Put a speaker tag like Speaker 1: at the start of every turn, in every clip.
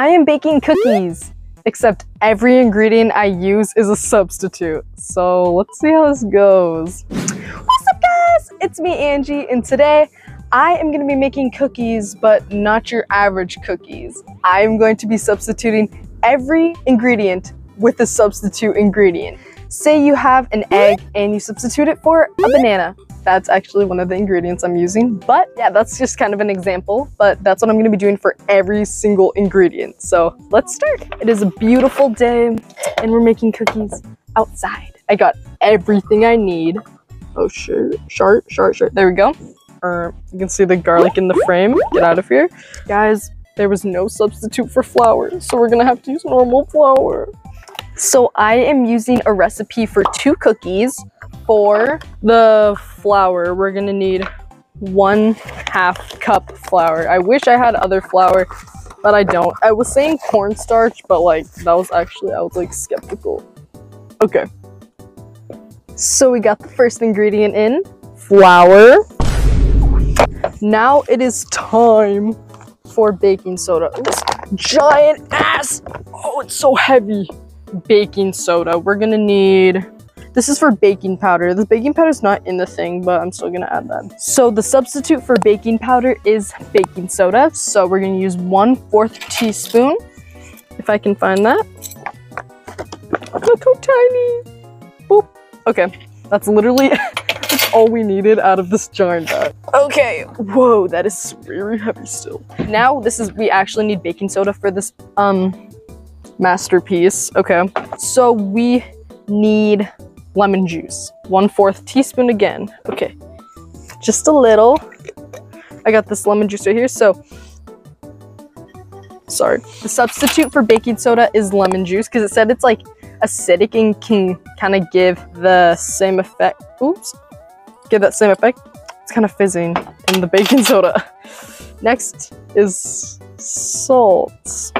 Speaker 1: I am baking cookies, except every ingredient I use is a substitute. So let's see how this goes. What's up guys? It's me, Angie, and today I am gonna be making cookies, but not your average cookies. I am going to be substituting every ingredient with a substitute ingredient. Say you have an egg and you substitute it for a banana. That's actually one of the ingredients I'm using. But yeah, that's just kind of an example, but that's what I'm gonna be doing for every single ingredient. So let's start. It is a beautiful day and we're making cookies outside. I got everything I need. Oh, shit, sharp, sharp, sharp. There we go. Uh, you can see the garlic in the frame. Get out of here. Guys, there was no substitute for flour, so we're gonna have to use normal flour. So I am using a recipe for two cookies. For the flour, we're gonna need one half cup flour. I wish I had other flour, but I don't. I was saying cornstarch, but like that was actually, I was like skeptical. Okay. So we got the first ingredient in, flour. Now it is time for baking soda. This giant ass, oh, it's so heavy. Baking soda, we're gonna need, this is for baking powder. The baking powder is not in the thing, but I'm still gonna add that. So the substitute for baking powder is baking soda. So we're gonna use one fourth teaspoon, if I can find that. Look how tiny. Boop. Okay, that's literally that's all we needed out of this giant vat. Okay, whoa, that is very heavy still. Now this is, we actually need baking soda for this um masterpiece. Okay, so we need lemon juice. One fourth teaspoon again. Okay, just a little. I got this lemon juice right here. So, sorry. The substitute for baking soda is lemon juice because it said it's like acidic and can kind of give the same effect. Oops. Give that same effect. It's kind of fizzing in the baking soda. Next is salt.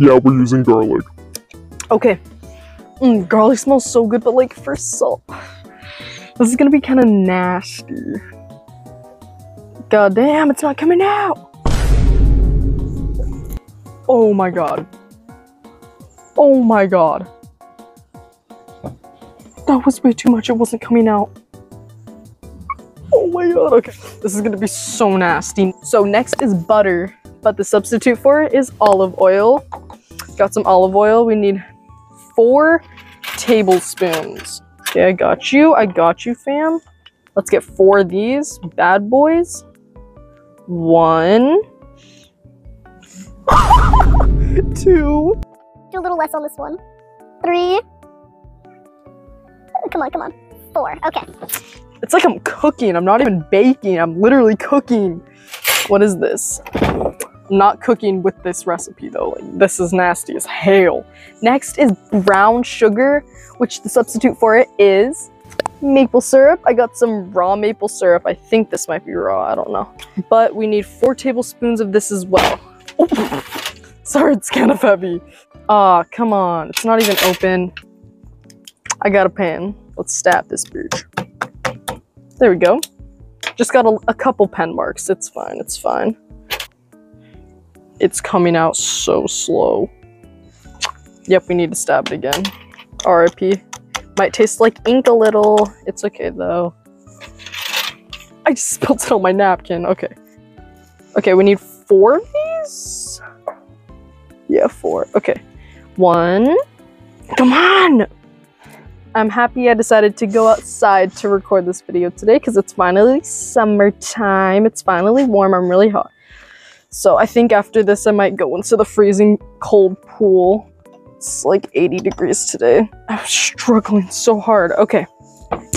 Speaker 2: Yeah, we're using garlic.
Speaker 1: Okay. Mm, garlic smells so good, but like for salt. This is gonna be kind of nasty. God damn, it's not coming out. Oh my god. Oh my god. That was way too much, it wasn't coming out. Oh my god, okay. This is gonna be so nasty. So next is butter, but the substitute for it is olive oil. Got some olive oil. We need four tablespoons. Okay, I got you. I got you, fam. Let's get four of these bad boys. One. Two.
Speaker 3: Do a little less on this one. Three. Come on, come on. Four. Okay.
Speaker 1: It's like I'm cooking. I'm not even baking. I'm literally cooking. What is this? Not cooking with this recipe though. Like, this is nasty as hell. Next is brown sugar, which the substitute for it is maple syrup. I got some raw maple syrup. I think this might be raw, I don't know. But we need four tablespoons of this as well. Sorry, it's kind of heavy. Ah, come on. It's not even open. I got a pan. Let's stab this bitch. There we go. Just got a, a couple pen marks. It's fine, it's fine it's coming out so slow. Yep, we need to stab it again. RIP. Might taste like ink a little. It's okay though. I just spilled it on my napkin. Okay. Okay, we need four of these? Yeah, four. Okay. One. Come on! I'm happy I decided to go outside to record this video today because it's finally summertime. It's finally warm. I'm really hot. So I think after this I might go into the freezing cold pool. It's like 80 degrees today. I'm struggling so hard. Okay,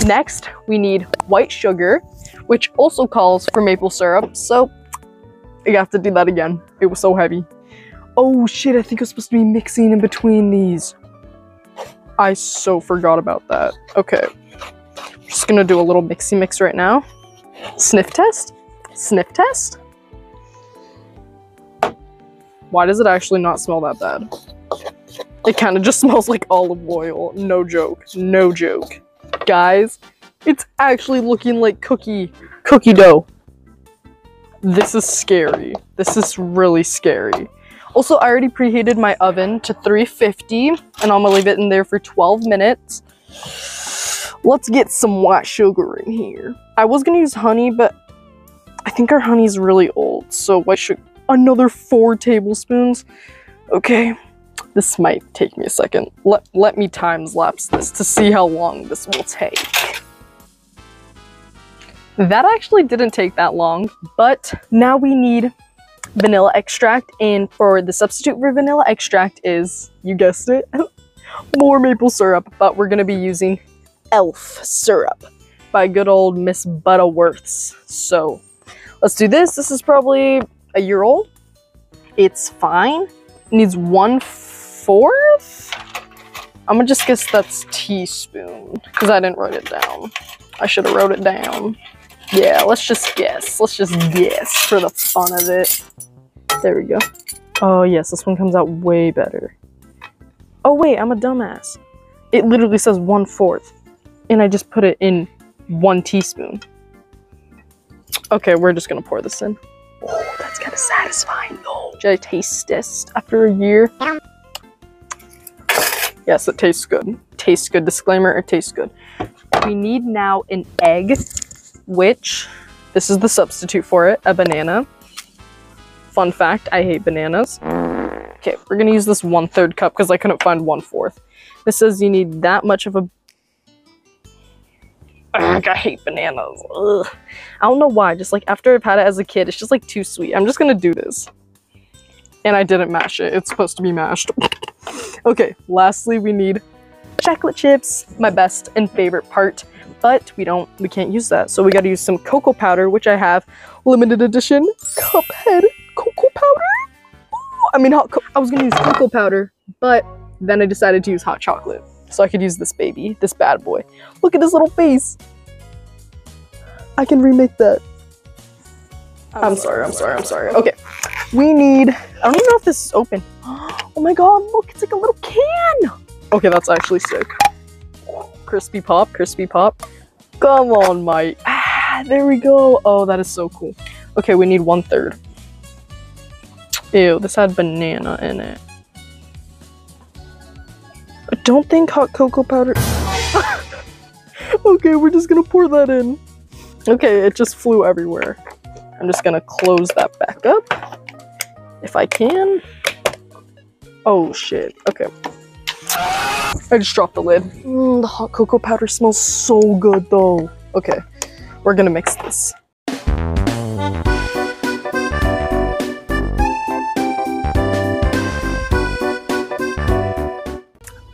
Speaker 1: next we need white sugar, which also calls for maple syrup. So I have to do that again. It was so heavy. Oh shit, I think I'm supposed to be mixing in between these. I so forgot about that. Okay, just gonna do a little mixy mix right now. Sniff test? Sniff test? Why does it actually not smell that bad? It kind of just smells like olive oil. No joke. No joke. Guys, it's actually looking like cookie, cookie dough. This is scary. This is really scary. Also, I already preheated my oven to 350 and I'm gonna leave it in there for 12 minutes. Let's get some white sugar in here. I was gonna use honey, but I think our honey's really old, so white sugar, another four tablespoons. Okay, this might take me a second. Let, let me times lapse this to see how long this will take. That actually didn't take that long, but now we need vanilla extract, and for the substitute for vanilla extract is, you guessed it, more maple syrup, but we're gonna be using elf syrup by good old Miss Butterworth's. So let's do this. This is probably a year old. It's fine. needs one fourth. I'm gonna just guess that's teaspoon because I didn't write it down. I should have wrote it down. Yeah, let's just guess. Let's just guess for the fun of it. There we go. Oh yes, this one comes out way better. Oh wait, I'm a dumbass. It literally says one fourth and I just put it in one teaspoon. Okay, we're just gonna pour this in. Kind of satisfying though. Should I taste this after a year? Yes, it tastes good. Tastes good. Disclaimer, it tastes good. We need now an egg, which this is the substitute for it, a banana. Fun fact, I hate bananas. Okay, we're gonna use this one third cup because I couldn't find one fourth. This says you need that much of a Ugh, I hate bananas. Ugh. I don't know why. Just like after I've had it as a kid, it's just like too sweet. I'm just gonna do this. And I didn't mash it. It's supposed to be mashed. okay, lastly, we need chocolate chips, my best and favorite part. But we don't, we can't use that. So we gotta use some cocoa powder, which I have limited edition Cuphead cocoa powder. Ooh, I mean, hot I was gonna use cocoa powder, but then I decided to use hot chocolate so I could use this baby, this bad boy. Look at his little face. I can remake that. I'm, sorry, I'm sorry, I'm sorry. Okay, we need, I don't even know if this is open. Oh my god, look, it's like a little can. Okay, that's actually sick. Crispy pop, crispy pop. Come on, Mike. Ah, there we go. Oh, that is so cool. Okay, we need one third. Ew, this had banana in it. Don't think hot cocoa powder. okay, we're just gonna pour that in. Okay, it just flew everywhere. I'm just gonna close that back up. If I can. Oh shit, okay. I just dropped the lid. Mm, the hot cocoa powder smells so good though. Okay, we're gonna mix this.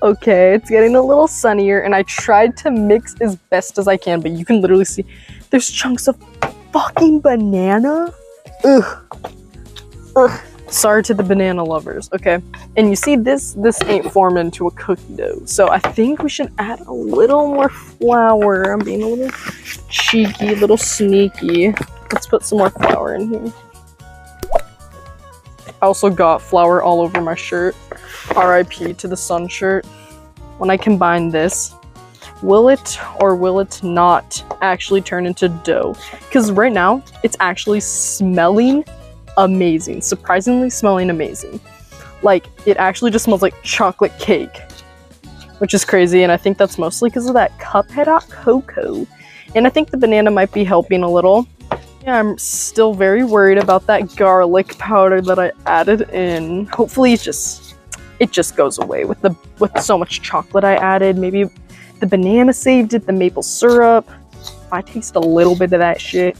Speaker 1: Okay, it's getting a little sunnier and I tried to mix as best as I can, but you can literally see there's chunks of fucking banana. Ugh. Ugh. Sorry to the banana lovers, okay? And you see this this ain't forming into a cookie dough. So I think we should add a little more flour. I'm being a little cheeky, little sneaky. Let's put some more flour in here. I also got flour all over my shirt. RIP to the sun shirt. When I combine this, will it or will it not actually turn into dough? Because right now, it's actually smelling amazing. Surprisingly smelling amazing. Like, it actually just smells like chocolate cake. Which is crazy, and I think that's mostly because of that Cuphead hot cocoa. And I think the banana might be helping a little. Yeah, I'm still very worried about that garlic powder that I added in. Hopefully it's just it just goes away with the with so much chocolate I added. Maybe the banana saved it, the maple syrup. I taste a little bit of that shit,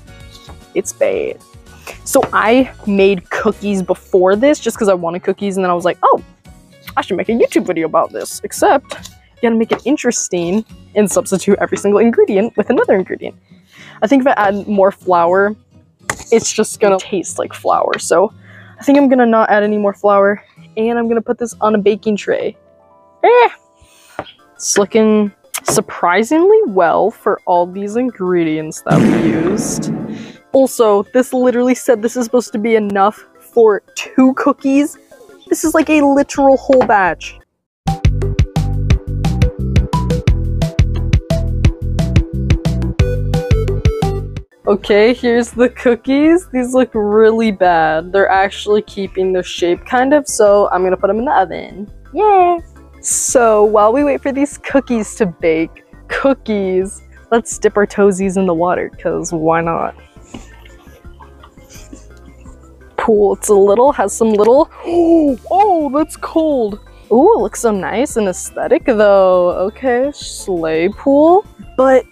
Speaker 1: it's bad. So I made cookies before this just because I wanted cookies and then I was like, oh, I should make a YouTube video about this. Except you gotta make it interesting and substitute every single ingredient with another ingredient. I think if I add more flour, it's just gonna taste like flour. So I think I'm gonna not add any more flour and I'm gonna put this on a baking tray. Eh. It's looking surprisingly well for all these ingredients that we used. Also, this literally said this is supposed to be enough for two cookies. This is like a literal whole batch. Okay, here's the cookies. These look really bad. They're actually keeping their shape kind of, so I'm gonna put them in the oven. Yeah. So while we wait for these cookies to bake, cookies, let's dip our toesies in the water, because why not? Pool, it's a little, has some little, oh, that's cold. Ooh, it looks so nice and aesthetic though. Okay, slay pool, but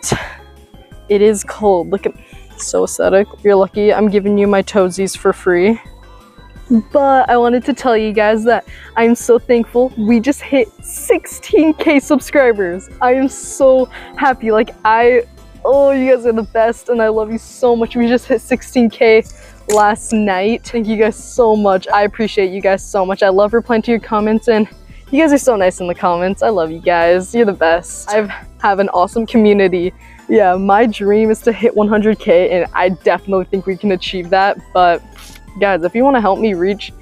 Speaker 1: it is cold. Look at, so aesthetic. You're lucky I'm giving you my toesies for free. But I wanted to tell you guys that I'm so thankful we just hit 16k subscribers. I am so happy. Like I, oh, you guys are the best and I love you so much. We just hit 16k last night. Thank you guys so much. I appreciate you guys so much. I love replying to your comments and you guys are so nice in the comments. I love you guys. You're the best. I have an awesome community. Yeah, my dream is to hit 100k and I definitely think we can achieve that. But guys, if you want to help me reach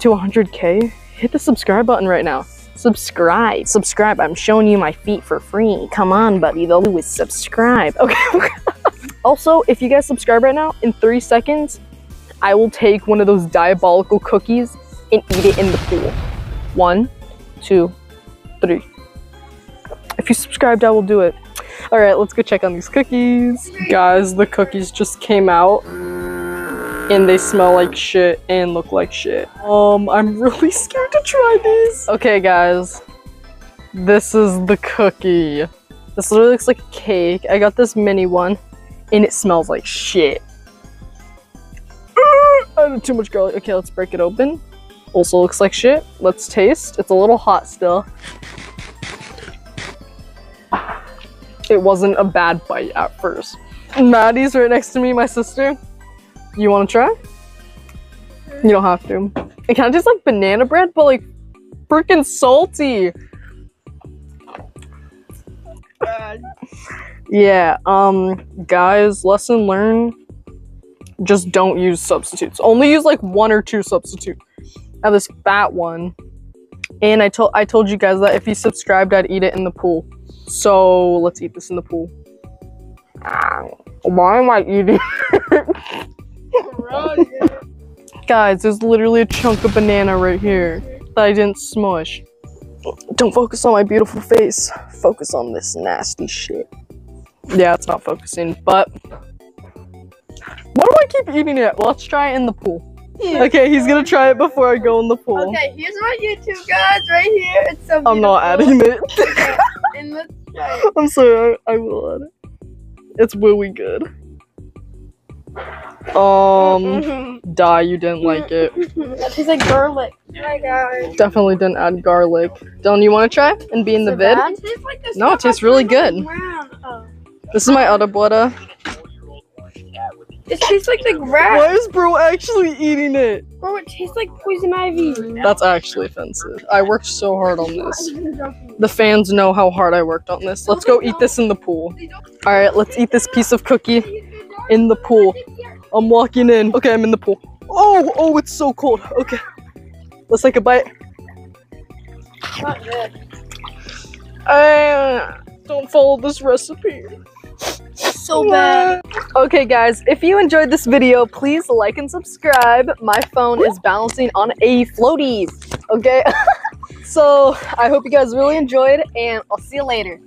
Speaker 1: to 100k, hit the subscribe button right now. Subscribe. Subscribe. I'm showing you my feet for free. Come on, buddy. The do is subscribe. Okay. also, if you guys subscribe right now, in three seconds, I will take one of those diabolical cookies and eat it in the pool. One, two, three. If you subscribed, I will do it. All right, let's go check on these cookies. Guys, the cookies just came out and they smell like shit and look like shit. Um, I'm really scared to try these. Okay, guys, this is the cookie. This literally looks like a cake. I got this mini one and it smells like shit. I added too much garlic. Okay, let's break it open. Also looks like shit. Let's taste. It's a little hot still. It wasn't a bad bite at first. Maddie's right next to me, my sister. You want to try? You don't have to. It kind of tastes like banana bread, but like freaking salty. Yeah, um, guys, lesson learned. Just don't use substitutes. Only use like one or two substitutes. Now this fat one. And I told I told you guys that if you subscribed, I'd eat it in the pool. So let's eat this in the pool. Why am I eating? Guys, there's literally a chunk of banana right here that I didn't smush. Don't focus on my beautiful face. Focus on this nasty shit. Yeah, it's not focusing, but why do I keep eating it? Let's try it in the pool. Okay, he's gonna try it before I go in the pool.
Speaker 4: Okay, here's my YouTube guys right here. It's so beautiful.
Speaker 1: I'm not adding it.
Speaker 4: Okay, and let's try it.
Speaker 1: I'm sorry, I, I will add it. It's really good. Um, die, you didn't like it.
Speaker 4: that tastes like garlic. Hi guys.
Speaker 1: Definitely didn't add garlic. Dylan, you want to try and be in the vid?
Speaker 4: It like the
Speaker 1: No, it tastes really good.
Speaker 4: the. Oh.
Speaker 1: This is my other butter.
Speaker 4: It tastes like the grass.
Speaker 1: Why is bro actually eating it?
Speaker 4: Bro, it tastes like poison ivy.
Speaker 1: That's actually offensive. I worked so hard on this. The fans know how hard I worked on this. Let's go eat this in the pool. All right, let's eat this piece of cookie in the pool. I'm walking in. Okay, I'm in the pool. Oh, oh, it's so cold. Okay, let's take a bite.
Speaker 4: Not good.
Speaker 1: Uh, don't follow this recipe.
Speaker 4: So bad.
Speaker 1: Okay, guys, if you enjoyed this video, please like and subscribe. My phone is balancing on a floaty. Okay, so I hope you guys really enjoyed, and I'll see you later.